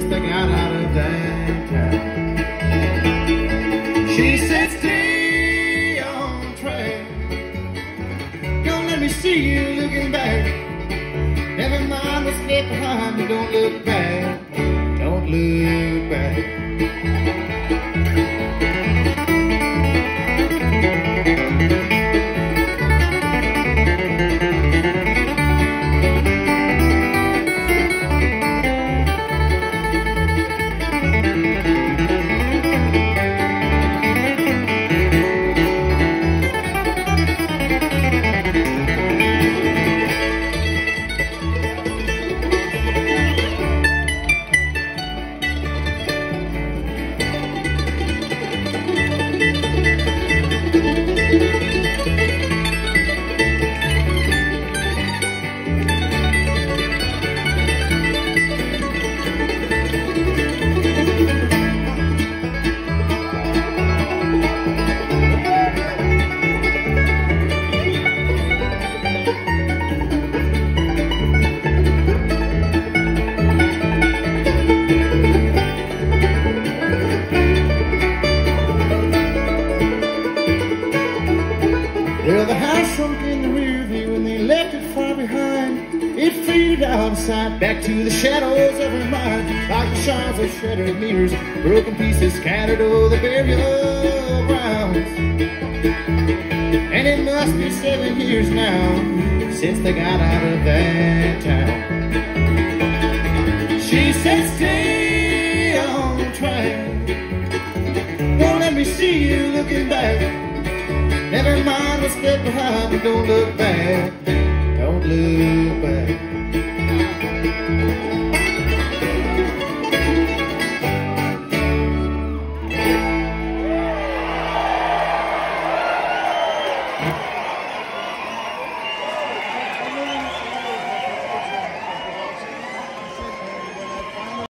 since they got out of town. She said, stay on track. Don't let me see you looking back. Never mind what's left behind, but don't look back. Don't look back. Well, the house shrunk in the rear view and they left it far behind. It faded out of sight, back to the shadows of her mind. Like the shards of shattered mirrors, broken pieces scattered over the burial grounds. And it must be seven years now since they got out of that town. She said, stay on track. Don't let me see you looking back. Never mind what's left behind, but don't look back. Don't look back.